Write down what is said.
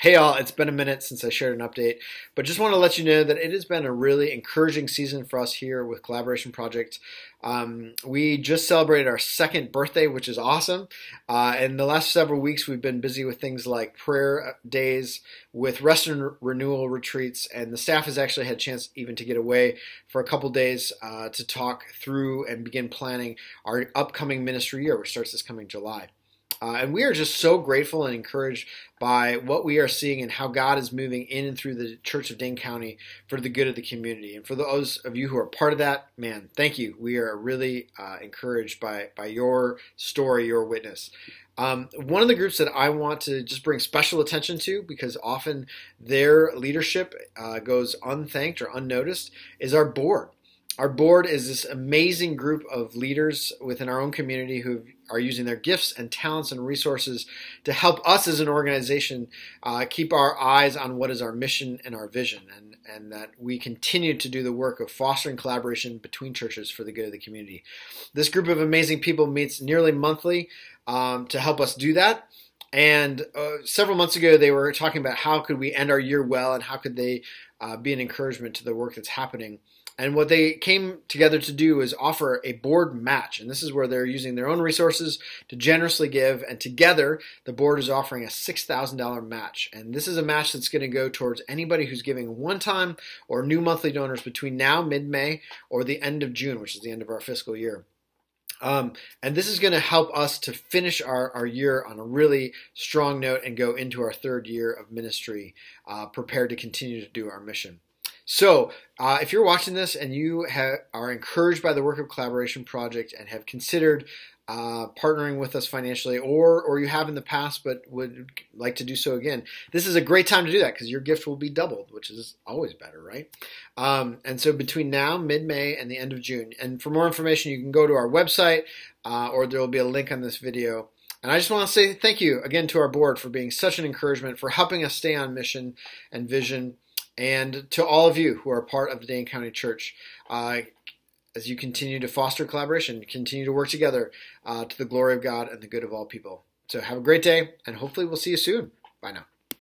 Hey all, it's been a minute since I shared an update, but just want to let you know that it has been a really encouraging season for us here with Collaboration Project. Um, we just celebrated our second birthday, which is awesome. Uh, in the last several weeks, we've been busy with things like prayer days, with rest and renewal retreats, and the staff has actually had a chance even to get away for a couple days uh, to talk through and begin planning our upcoming ministry year, which starts this coming July. Uh, and we are just so grateful and encouraged by what we are seeing and how God is moving in and through the Church of Dane County for the good of the community. And for those of you who are part of that, man, thank you. We are really uh, encouraged by, by your story, your witness. Um, one of the groups that I want to just bring special attention to, because often their leadership uh, goes unthanked or unnoticed, is our board. Our board is this amazing group of leaders within our own community who are using their gifts and talents and resources to help us as an organization uh, keep our eyes on what is our mission and our vision, and, and that we continue to do the work of fostering collaboration between churches for the good of the community. This group of amazing people meets nearly monthly um, to help us do that. And uh, several months ago, they were talking about how could we end our year well and how could they uh, be an encouragement to the work that's happening. And what they came together to do is offer a board match. And this is where they're using their own resources to generously give. And together, the board is offering a $6,000 match. And this is a match that's going to go towards anybody who's giving one time or new monthly donors between now, mid May, or the end of June, which is the end of our fiscal year. Um, and this is going to help us to finish our, our year on a really strong note and go into our third year of ministry, uh, prepared to continue to do our mission. So, uh, if you're watching this and you are encouraged by the work of Collaboration Project and have considered uh, partnering with us financially, or or you have in the past but would like to do so again, this is a great time to do that because your gift will be doubled, which is always better, right? Um, and so between now, mid May, and the end of June, and for more information, you can go to our website, uh, or there will be a link on this video. And I just want to say thank you again to our board for being such an encouragement, for helping us stay on mission and vision and to all of you who are part of the Dane County Church. Uh, as you continue to foster collaboration, continue to work together uh, to the glory of God and the good of all people. So have a great day, and hopefully we'll see you soon. Bye now.